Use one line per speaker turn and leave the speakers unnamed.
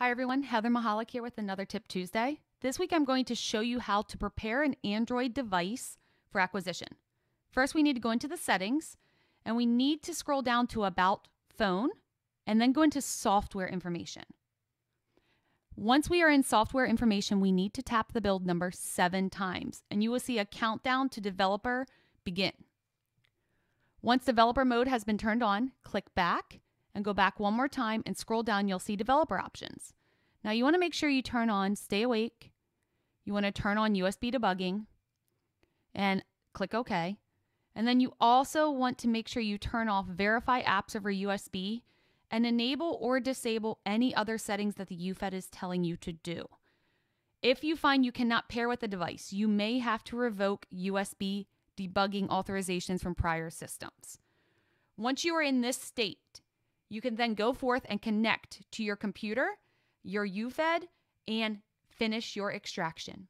Hi everyone, Heather Mahalik here with another Tip Tuesday. This week I'm going to show you how to prepare an Android device for acquisition. First, we need to go into the settings and we need to scroll down to About Phone and then go into Software Information. Once we are in Software Information, we need to tap the build number seven times and you will see a countdown to developer begin. Once developer mode has been turned on, click back and go back one more time and scroll down, you'll see developer options. Now you want to make sure you turn on stay awake. You want to turn on USB debugging and click OK. And then you also want to make sure you turn off verify apps over USB and enable or disable any other settings that the UFED is telling you to do. If you find you cannot pair with the device, you may have to revoke USB debugging authorizations from prior systems. Once you are in this state, you can then go forth and connect to your computer, your UFED, and finish your extraction.